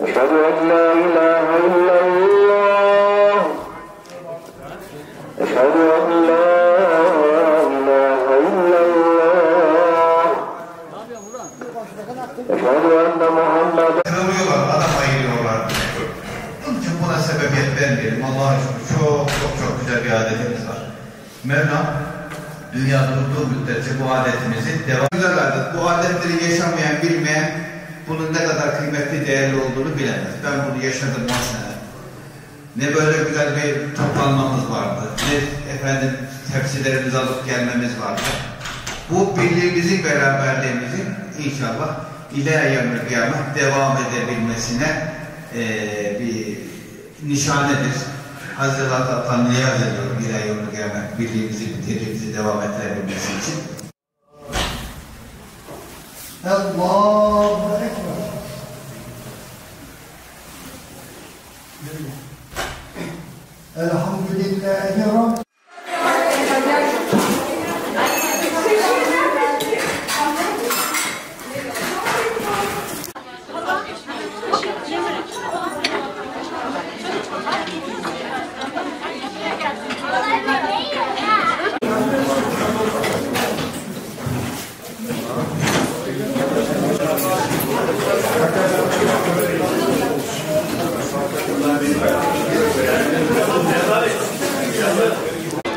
أشهد أن لا إله vermeyelim. Allah'a şükür çok çok çok güzel bir adetimiz var. Mevlam dünya durduğu müddetçe bu adetimizi devam güzel. Bu adetleri yaşamayan, bilmeyen bunun ne kadar kıymetli, değerli olduğunu bilemez. Ben bunu yaşadım sene. Ne böyle güzel bir toplanmamız vardı. Ne efendim tepsilerimizi alıp gelmemiz vardı. Bu birliğimizin, beraberliğimizin inşallah ilerleyen kıyamet devam edebilmesine eee bir nişanedir. Hazreti Allah Tanrı'ya hazırlıyorum ilerleyen ömür kıyamet birliğimizi, birliğimizi devam ettirebilmesi için.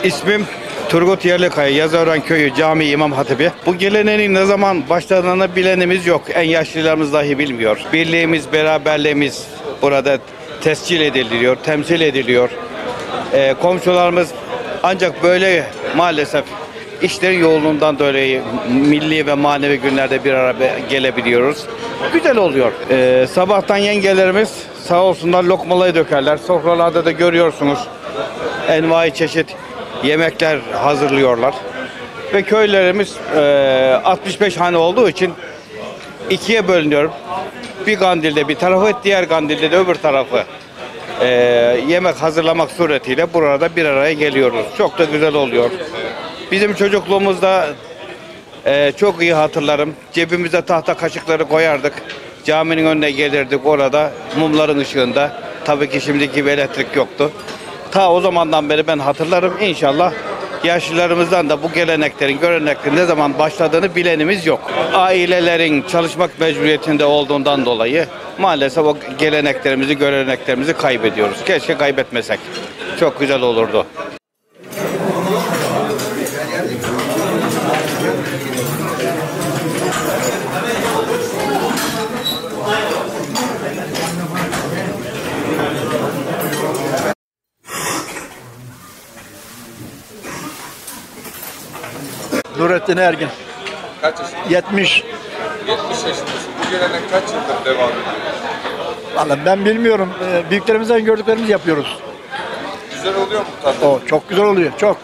İsmim Turgut Yerlikaya, Yazıören Köyü Cami İmam Hatibi. Bu geleneğin ne zaman başladığını bilenimiz yok. En yaşlılarımız dahi bilmiyor. Birliğimiz, beraberliğimiz burada tescil ediliyor, temsil ediliyor. Ee, komşularımız ancak böyle maalesef işlerin yoğunluğundan dolayı milli ve manevi günlerde bir araya gelebiliyoruz. Güzel oluyor. Ee, sabahtan yengelerimiz sağ olsunlar lokmalayı dökerler. Sofralarda da görüyorsunuz envai çeşit yemekler hazırlıyorlar. Ve köylerimiz eee, 65 hane olduğu için ikiye bölünüyor. Bir Gandil'de bir tarafı, diğer Gandil'de de öbür tarafı eee, yemek hazırlamak suretiyle burada bir araya geliyoruz. Çok da güzel oluyor. Bizim çocukluğumuzda eee, çok iyi hatırlarım. Cebimize tahta kaşıkları koyardık. Caminin önüne gelirdik orada mumların ışığında. Tabii ki şimdiki gibi elektrik yoktu. Ta o zamandan beri ben hatırlarım. İnşallah yaşlılarımızdan da bu geleneklerin, göreneklerin ne zaman başladığını bilenimiz yok. Ailelerin çalışmak mecburiyetinde olduğundan dolayı maalesef o geleneklerimizi, göreneklerimizi kaybediyoruz. Keşke kaybetmesek. Çok güzel olurdu. Nurettin Ergin. Kaç yaşındasın? 70. 70 yaşındasın. Bu gelenek kaç yıldır devam ediyor? Vallahi ben bilmiyorum. Ee, Büyüklerimizden gördüklerimizi yapıyoruz. Güzel oluyor mu tadı? O çok güzel oluyor. Çok.